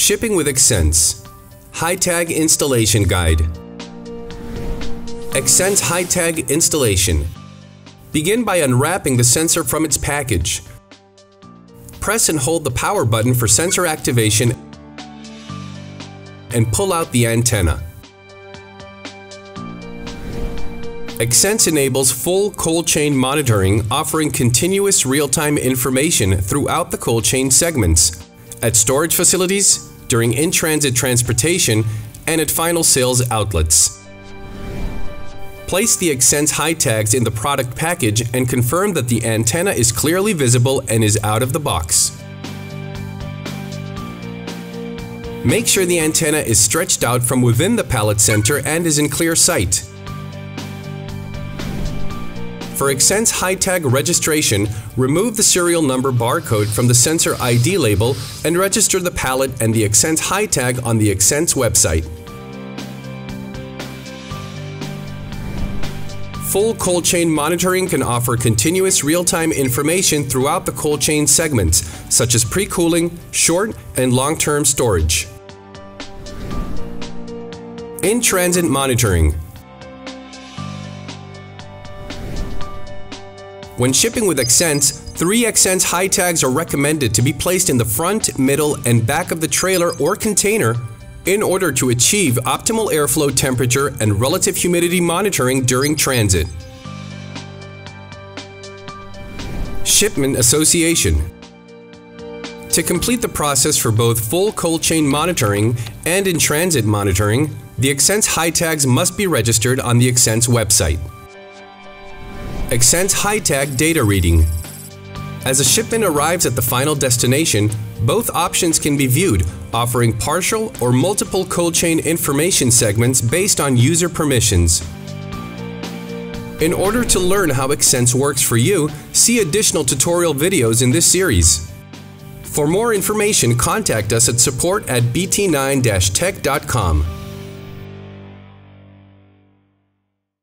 Shipping with Xsense HiTag Installation Guide Xsense HiTag Installation Begin by unwrapping the sensor from its package. Press and hold the power button for sensor activation and pull out the antenna. Xsense enables full cold chain monitoring, offering continuous real-time information throughout the cold chain segments, at storage facilities, during in-transit transportation, and at final sales outlets. Place the Xsense HiTags in the product package and confirm that the antenna is clearly visible and is out of the box. Make sure the antenna is stretched out from within the pallet center and is in clear sight. For Xsense HiTag registration, remove the serial number barcode from the sensor ID label and register the pallet and the Xsense high tag on the Xsense website. Full cold chain monitoring can offer continuous real-time information throughout the cold chain segments, such as pre-cooling, short and long-term storage. In-transit monitoring When shipping with Xsense, three Xsense high tags are recommended to be placed in the front, middle, and back of the trailer or container in order to achieve optimal airflow temperature and relative humidity monitoring during transit. Shipment Association To complete the process for both full cold chain monitoring and in-transit monitoring, the Xsense high tags must be registered on the Xsense website. Xsense HiTag data reading. As a shipment arrives at the final destination, both options can be viewed, offering partial or multiple cold chain information segments based on user permissions. In order to learn how Xsense works for you, see additional tutorial videos in this series. For more information, contact us at support at bt9-tech.com.